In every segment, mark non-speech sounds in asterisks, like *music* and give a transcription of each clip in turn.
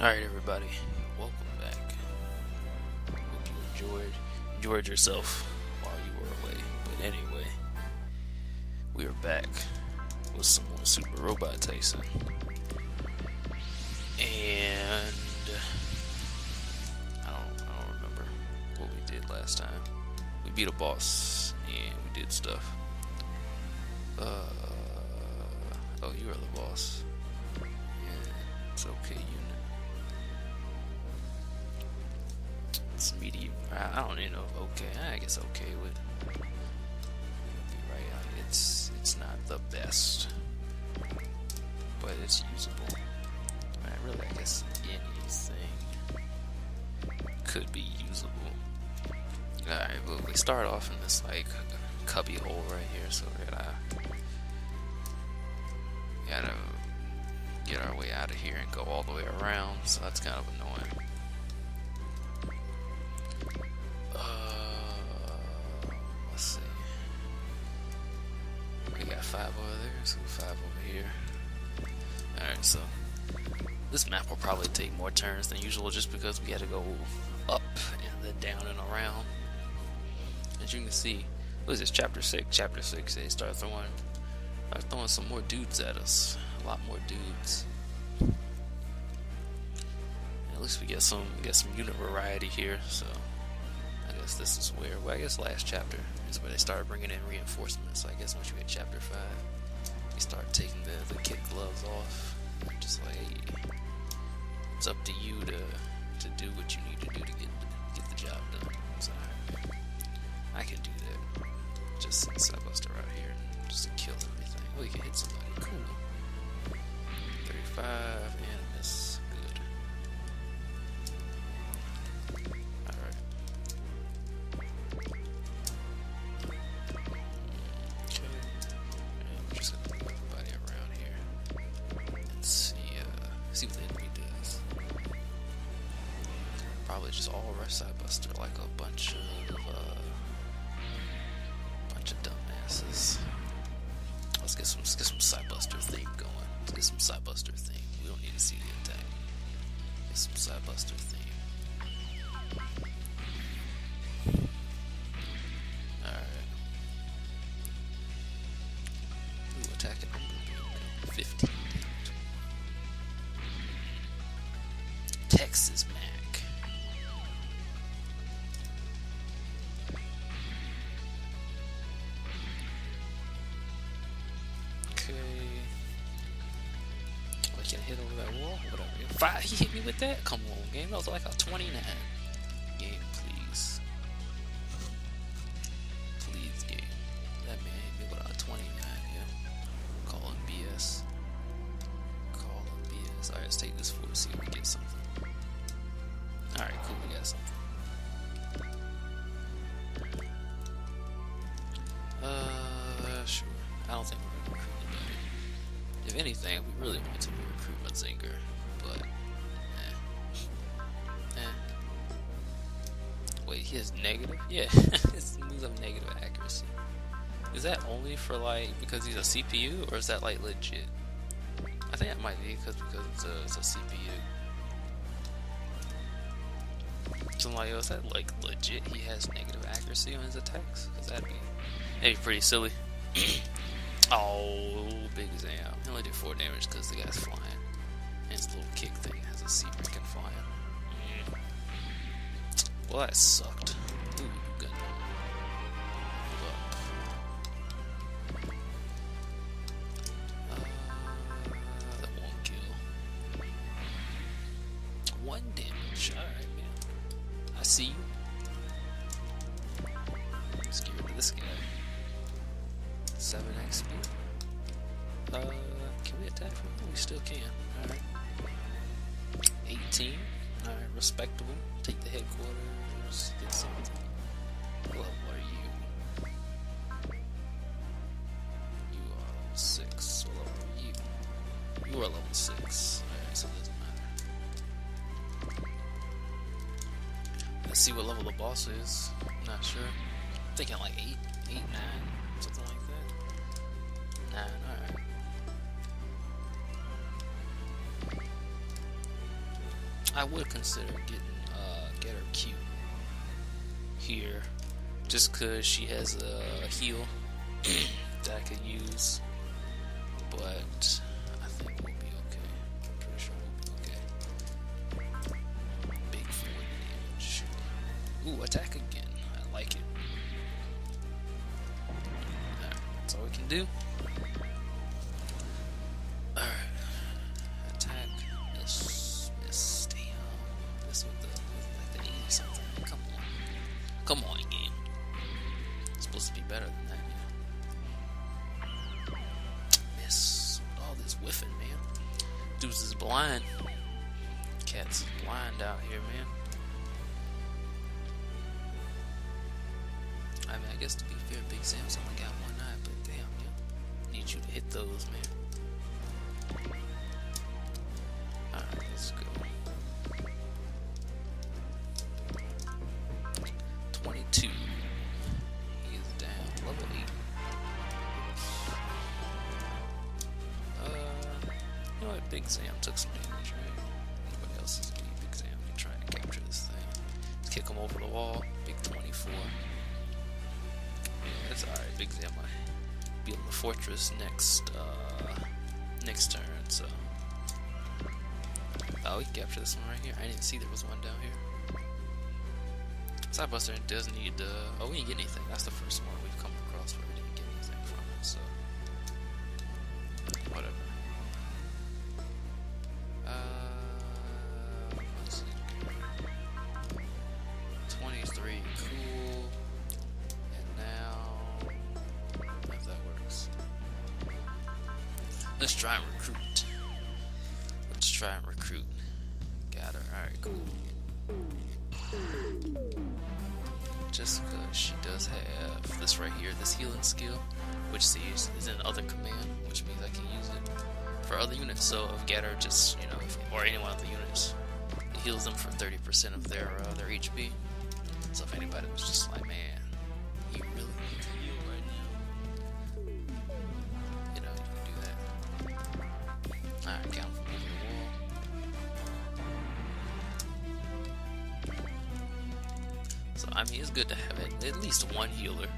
Alright everybody, welcome back. Hope you enjoyed enjoyed yourself while you were away. But anyway, we are back with some more Super Robot Taisen. And I don't I don't remember what we did last time. We beat a boss and we did stuff. Uh oh you are the boss. Yeah, it's okay, unit. It's medium. I don't even know. if Okay, I guess okay be right. Uh, It's it's not the best, but it's usable. I really, I guess anything could be usable. All right, but we start off in this like cubby hole right here, so we're gonna gotta get our way out of here and go all the way around. So that's kind of annoying. This map will probably take more turns than usual just because we had to go up and then down and around. As you can see, what is this, chapter 6? Chapter 6, they start throwing, start throwing some more dudes at us. A lot more dudes. At least we get some get some unit variety here, so I guess this is where well I guess last chapter is where they started bringing in reinforcements. So I guess once you hit chapter five, you start taking the, the kid gloves off. Just like it's up to you to to do what you need to do to get get the job done. So I can do that. Just send Cybuster out here and just kill everything. Oh, you can hit somebody. Cool. 35 and miss. All rush like a bunch of uh bunch of dumbasses. Let's get some let's get some Cybuster theme going. Let's get some Cybuster theme. We don't need to see the attack. Get some Cybuster theme. Alright. Attack at number 15. Texas Five, he hit me with that? Come on, game. That was like a 29. Game, please. Please, game. That man hit me with a 29, yeah. Calling BS. Calling BS. Alright, let's take this forward, see if we get something. Alright, cool, we got something. Uh, sure. I don't think we're gonna recruit anybody. If anything, we really want to recruit Mazinger, but eh. Eh. Wait, he has negative? Yeah, *laughs* his moves negative accuracy. Is that only for like because he's a CPU, or is that like legit? I think that might be because because it's a, it's a CPU. So I'm like, is that like legit? He has negative accuracy on his attacks? Cause that'd be that'd be pretty silly. *coughs* oh, big Zam. He only did four damage because the guy's flying. And his little kick thing has a C rank and flying. Mm. Well, that sucked. Ooh, good. Up. Uh, that won't kill. One damage. Alright, man. I see you. Let's get rid of this guy. 7 XP. Uh, can we attack from him? We still can. Alright. 18. Alright, respectable. Take the headquarters. Get something. What level are you? You are level 6. What level are you? You are level 6. Alright, so it doesn't matter. Let's see what level the boss is. Not sure. I'm thinking like 8, 8, 9, something like that. 9, alright. I would consider getting uh, get her Q here, just cause she has a heal *clears throat* that I could use. But I think we'll be okay. I'm pretty sure we'll be okay. Big forward damage. Ooh, attack again. I like it. That's all we can do. Better than that, yeah. Miss. All this whiffing, man. Deuce is blind. Cat's blind out here, man. I mean, I guess to be fair, Big Zam's only got one eye, but damn, yeah. Need you to hit those, man. Alright, let's go. Sam took some damage, right? Anybody else is be Big Zam can try and capture this thing. Let's kick him over the wall. Big 24. Yeah, that's alright. Big Zam be on the fortress next, uh, next turn, so. Oh, we can capture this one right here. I didn't see there was one down here. Cybuster does need, uh, oh, we didn't get anything. That's the first one we've come across where we didn't get anything from it, so. Whatever. Let's try and recruit. Let's try and recruit. Got her. Alright, cool. Just because she does have this right here, this healing skill, which sees is in other command, which means I can use it for other units. So if Getter just, you know, if, or any one of the units, it heals them for 30% of their uh, their HP. So if anybody was just like, man, I mean, it's good to have at, least one healer,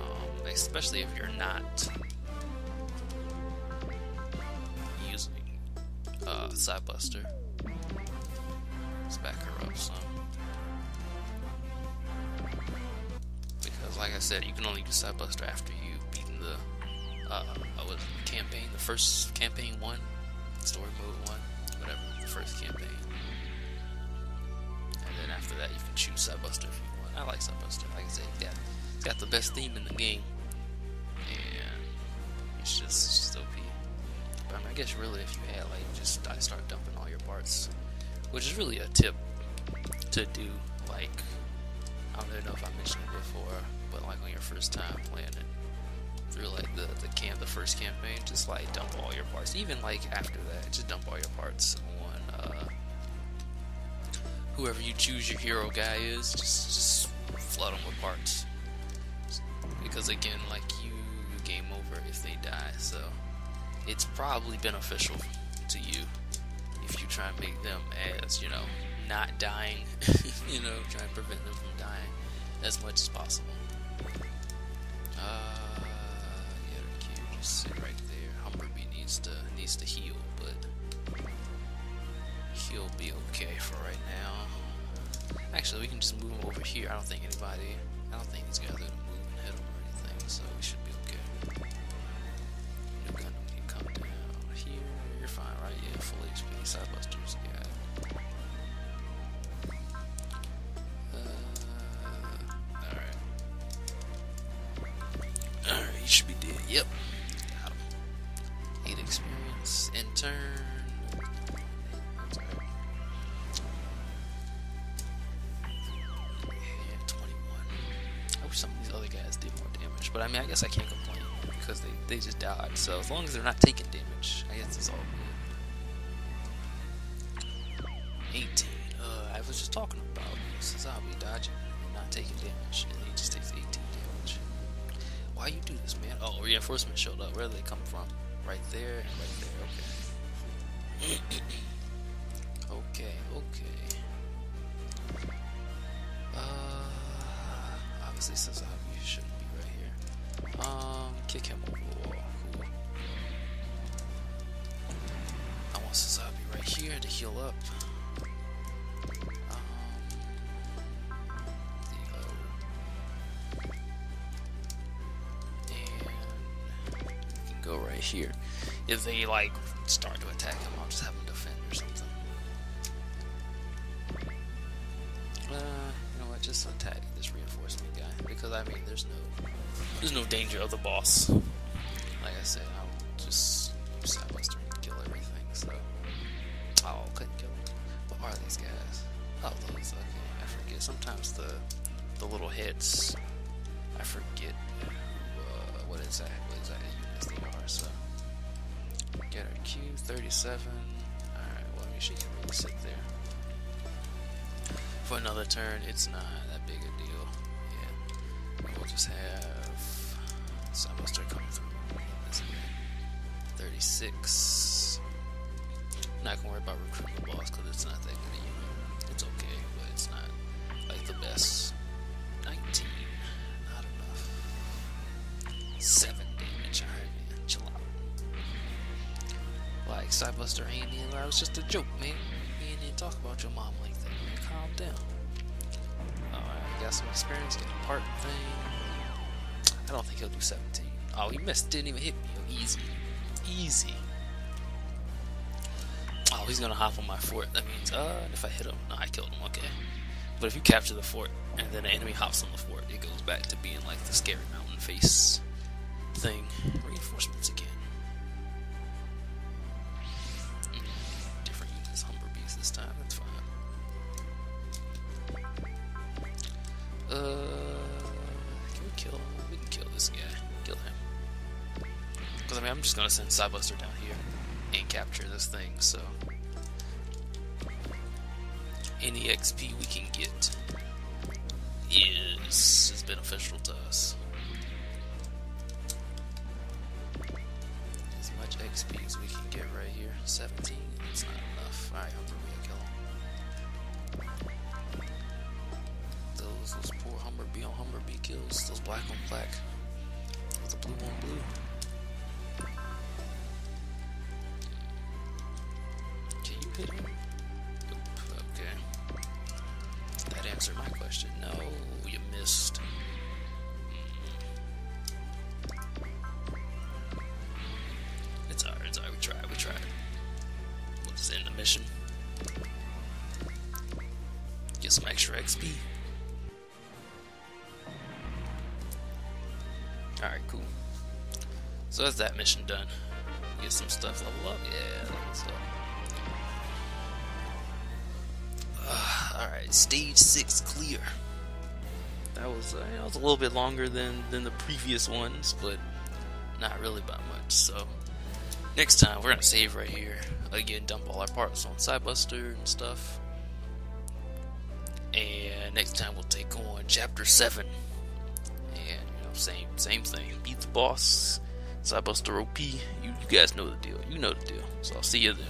um, especially if you're not using uh, Cybuster. Let's back her up some. Because, like I said, you can only use Cybuster after you've beaten the uh, it, campaign, the first campaign one, story mode one, whatever, the first campaign. Then after that, you can choose Cybuster if you want. I like Cybuster. Like I said, got, it's got the best theme in the game. And it's just, it's just OP. But I, mean, I guess really, if you had, like, just I start dumping all your parts, which is really a tip to do, like, I don't even know if I mentioned it before, but like on your first time playing it through like the the camp, the first campaign, just like dump all your parts. Even like after that, just dump all your parts whoever you choose your hero guy is. Just just flood them with parts. Because again, like you, you game over if they die. So it's probably beneficial to you if you try and make them as you know not dying. *laughs* you know, try and prevent them from dying as much as possible. Uh, yeah, just sit right there. Humberby needs to needs to heal, but he'll be okay for right now. Actually, we can just move him over here. I don't think anybody. I don't think he's gonna let him move and hit him or anything, so we should be okay. New gun can come down here. You're fine, right? Yeah, full HP. Cybusters, yeah. but I mean, I guess I can't complain because they, they just died. So as long as they're not taking damage, I guess it's all good. 18. Uh, I was just talking about Sazabi dodging and not taking damage, and he just takes 18 damage. Why you do this, man? Oh, reinforcement showed up. Where did they come from? Right there and right there. Okay. *coughs* okay, okay. Uh, obviously Sazabi shouldn't be right here. Um, kick him. I want Sazabi right here to heal up. go right here. If they like start to attack him, I'll just have him defend or something. Uh, you know what? Just attack this reinforcement guy because I mean, there's no, there's no danger of the boss. Like I said, I'll just and kill everything. So, oh, couldn't kill him. What are these guys? Oh, those. Okay, I forget. Sometimes the the little hits. I forget uh, what exactly what exactly units they are. So get our Q 37. Alright, well I mean she can really sit there. For another turn, it's not We'll just have Cybuster come through this way. 36. Not gonna worry about recruiting the boss because it's not that good. It's okay, but it's not like the best. 19. Not enough. 7 damage. Alright, man. Chill out. Like, Cybuster ain't in there. It was just a joke, man. You even talk about your mom like that, man. Calm down. Alright, got some experience getting part thing. I don't think he'll do 17. Oh, he missed. Didn't even hit me. Easy. Easy. Oh, he's gonna hop on my fort. That means, uh, if I hit him, no, I killed him. Okay. But if you capture the fort and then the enemy hops on the fort, it goes back to being like the scary mountain face thing. Reinforcements again. Mm, different this time. That's fine. Uh, this guy. Kill him. Because I mean, I'm just gonna send Cybuster down here and capture this thing. So any XP we can get is is beneficial to us. As much XP as we can get right here. 17, it's not enough. Alright, Humber, we kill him. Those those poor Humber on Humber kills. Those black on black. On blue. Can you hit? Nope. Okay. That answered my question. No, you missed. It's alright, it's alright. We tried, we tried. We'll just end the mission. Get some extra XP. Cool. So that's that mission done. Get some stuff level up. Yeah, that's up. Alright, stage 6 clear. That was, uh, that was a little bit longer than, than the previous ones, but not really by much. So, next time we're going to save right here. Again, dump all our parts on Cybuster and stuff. And next time we'll take on Chapter 7. Same, same thing. Beat the boss. Cybuster OP. You, you guys know the deal. You know the deal. So I'll see you then.